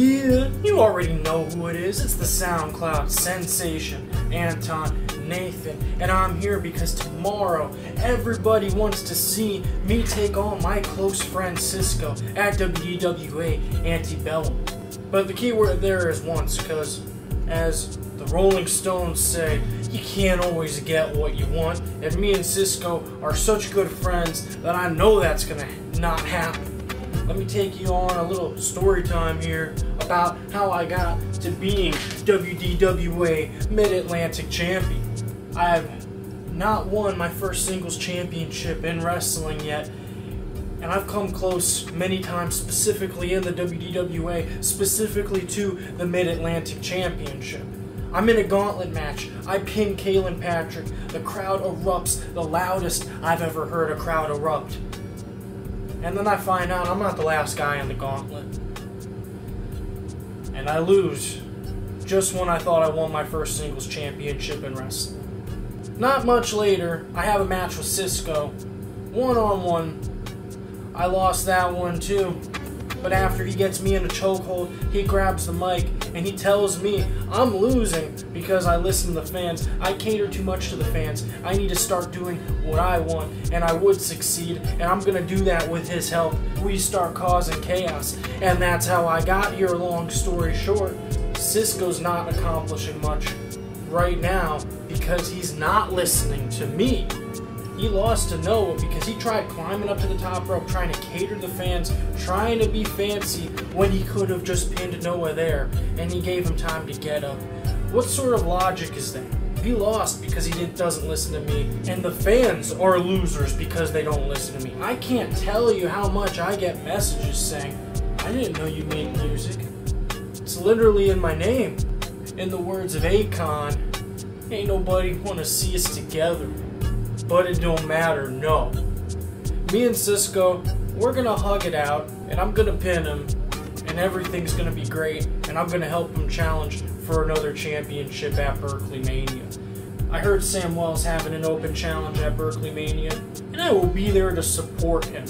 Yeah, you already know who it is. It's the SoundCloud sensation, Anton Nathan. And I'm here because tomorrow everybody wants to see me take on my close friend Cizzko at WDWA Antebellum. But the key word there is once, because as the Rolling Stones say, you can't always get what you want. And me and Cizzko are such good friends that I know that's gonna not happen let me take you on a little story time here about how I got to being WDWA Mid Atlantic Champion. I have not won my first singles championship in wrestling yet, and I've come close many times, specifically in the WDWA, specifically to the Mid Atlantic Championship. I'm in a gauntlet match. I pin Kalen Patrick. The crowd erupts, the loudest I've ever heard a crowd erupt. And then I find out I'm not the last guy in the gauntlet. And I lose just when I thought I won my first singles championship in wrestling. Not much later, I have a match with Cizzko, one on one. I lost that one too. But after he gets me in a chokehold, he grabs the mic and he tells me I'm losing because I listen to the fans. I cater too much to the fans. I need to start doing what I want and I would succeed and I'm to do that with his help. We start causing chaos and that's how I got here long story short. Cizzko's not accomplishing much right now because he's not listening to me. He lost to Noah because he tried climbing up to the top rope, trying to cater the fans, trying to be fancy when he could have just pinned Noah there, and he gave him time to get up. What sort of logic is that? He lost because he doesn't listen to me, and the fans are losers because they don't listen to me. I can't tell you how much I get messages saying, I didn't know you made music. It's literally in my name. In the words of Akon, ain't nobody wanna see us together but it don't matter, no. Me and Cizzko, we're gonna hug it out, and I'm gonna pin him, and everything's gonna be great, and I'm gonna help him challenge for another championship at Berkeley Mania. I heard Sam Wells having an open challenge at Berkeley Mania, and I will be there to support him.